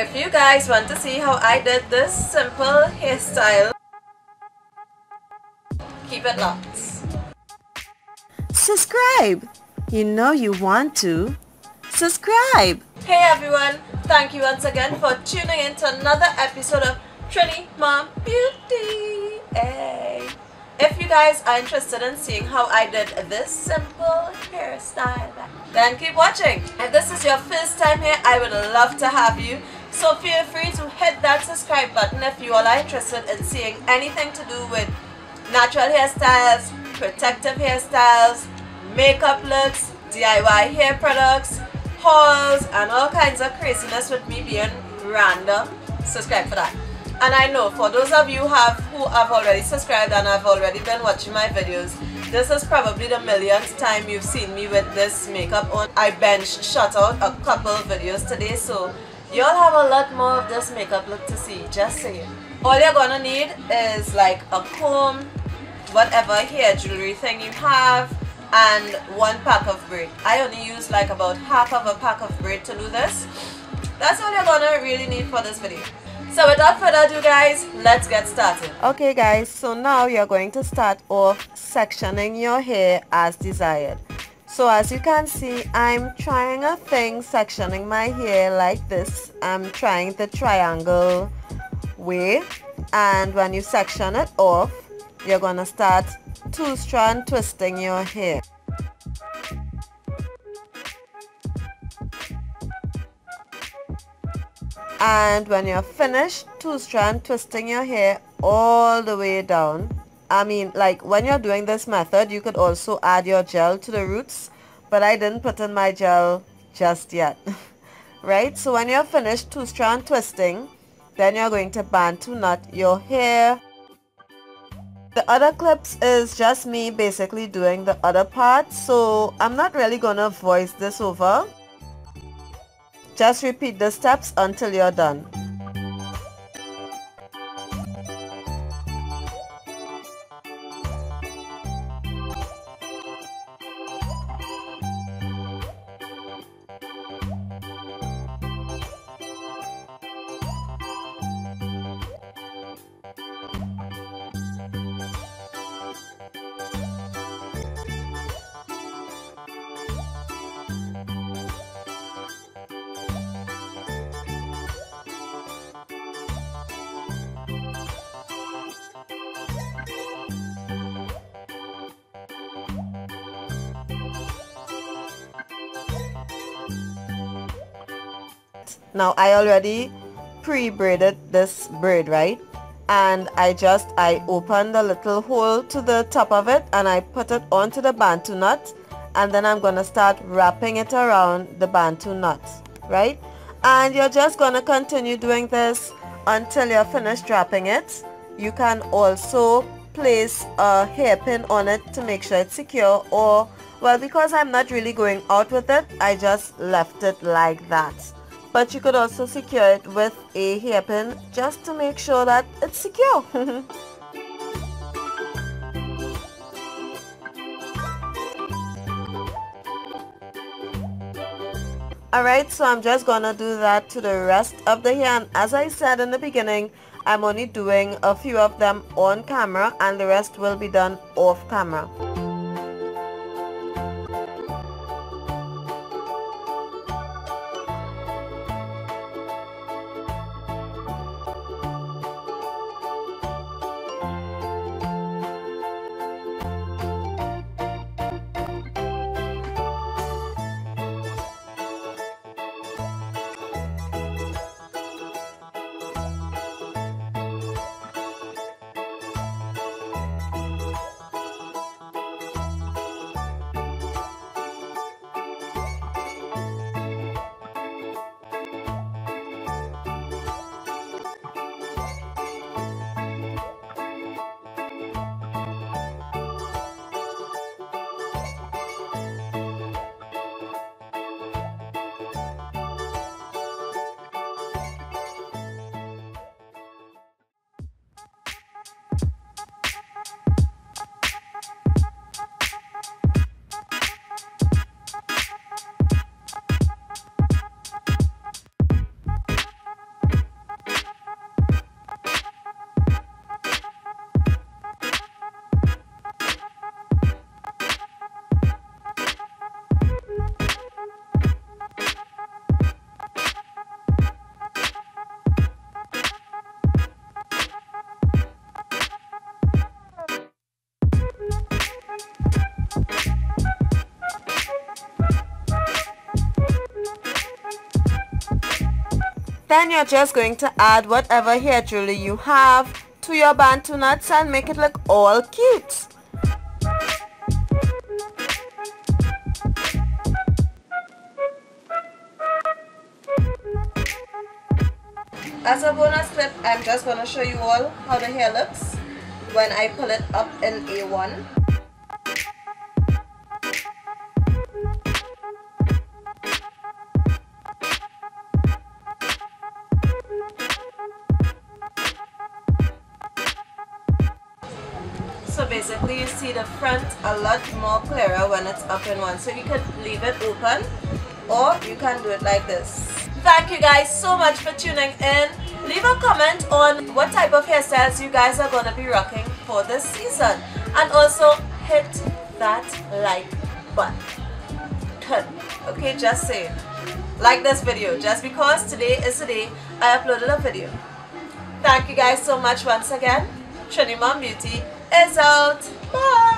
If you guys want to see how I did this simple hairstyle, keep it locked. Subscribe. You know you want to. Subscribe. Hey everyone, thank you once again for tuning in to another episode of Trini Mom Beauty. Hey. If you guys are interested in seeing how I did this simple hairstyle, then keep watching. If this is your first time here, I would love to have you. So feel free to hit that subscribe button if you all are interested in seeing anything to do with natural hairstyles, protective hairstyles, makeup looks, DIY hair products, hauls, and all kinds of craziness with me being random. Subscribe for that. And I know for those of you have who have already subscribed and have already been watching my videos, this is probably the millionth time you've seen me with this makeup on. I bench shot out a couple videos today, so you'll have a lot more of this makeup look to see, just saying. All you're gonna need is like a comb, whatever hair jewelry thing you have, and one pack of braid. I only use like about half of a pack of braid to do this. That's all you're gonna really need for this video. So without further ado guys, let's get started. Okay guys, so now you're going to start off sectioning your hair as desired. So as you can see, I'm trying a thing sectioning my hair like this. I'm trying the triangle way and when you section it off, you're to start two strand twisting your hair. and when you're finished two strand twisting your hair all the way down I mean like when you're doing this method you could also add your gel to the roots but I didn't put in my gel just yet right? So when you're finished two strand twisting then you're going to bantu knot your hair. The other clips is just me basically doing the other part so I'm not really gonna voice this over. Just repeat the steps until you're done. Now I already pre-braided this braid right? And I just I opened the little hole to the top of it and I put it onto the bantu knot. And then I'm gonna start wrapping it around the bantu knot right? And you're just gonna continue doing this until you're finished wrapping it. You can also place a hairpin on it to make sure it's secure or well because I'm not really going out with it I just left it like that but you could also secure it with a hairpin just to make sure that it's secure. Alright, so I'm just gonna do that to the rest of the hair and as I said in the beginning, I'm only doing a few of them on camera and the rest will be done off camera. Then you're just going to add whatever hair jewelry you have to your bantu knots and make it look all cute. As a bonus clip, I'm just going to show you all how the hair looks when I pull it up in A1. Basically you see the front a lot more clearer when it's up in one. So you can leave it open or you can do it like this. Thank you guys so much for tuning in. Leave a comment on what type of hairstyles you guys are going to be rocking for this season. And also hit that like button. Okay, just say like this video just because today is the day I uploaded a video. Thank you guys so much once again. Trini Mom Beauty is out. Bye.